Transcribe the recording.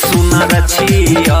सुनर छिया